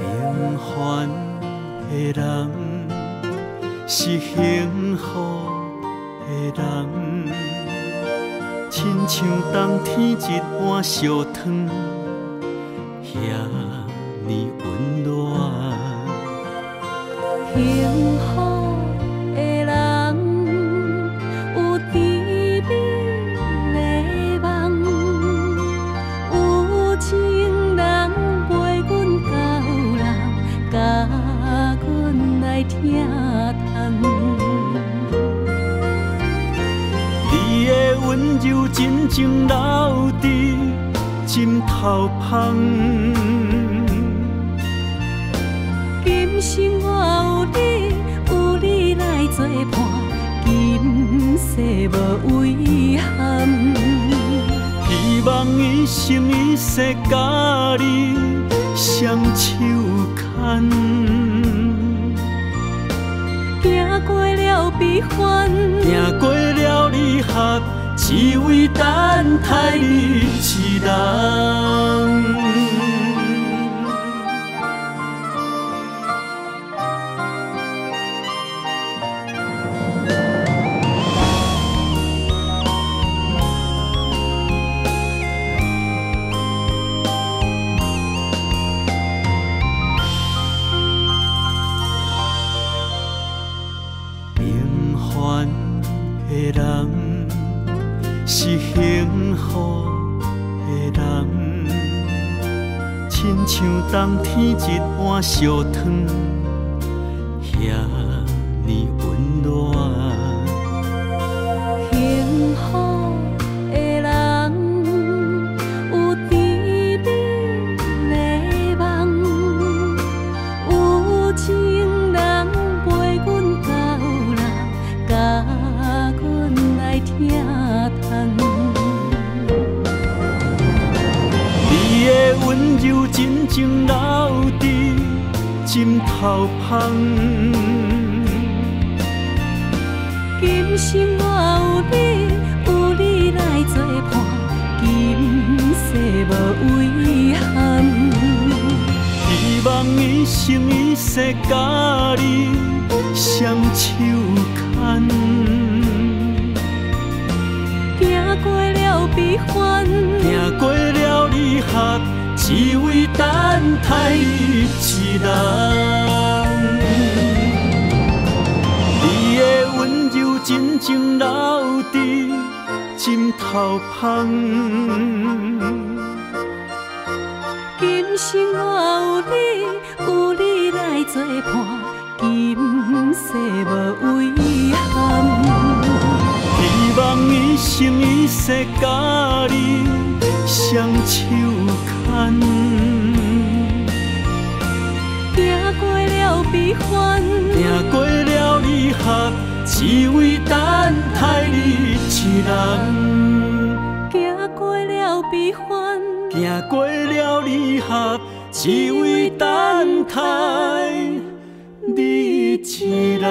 平凡的人是幸福的人。亲像冬天一碗热汤遐尔阮来听谈。你的温柔真情留伫心头香。今生我有你，有你来作伴，今世无遗憾。希望一生一世甲你双手牵，行过了悲欢，行过了离合，只为等待你一人。的人是幸福的人，亲像冬天一碗烧汤，遐尼温暖。温柔真情留伫心头香。今生我有你，有你来作伴，今世无遗憾。希望一生一世甲你双手牵，走过了悲欢，只为等待你一人。你的温柔真情留伫心头香。今生我有你，有你来作伴，今世无遗憾。希望一生一世甲你双手牵，行过了悲欢，行过了离合，只为等待你一人。行过了悲欢，行过了离合，只为等待你一人。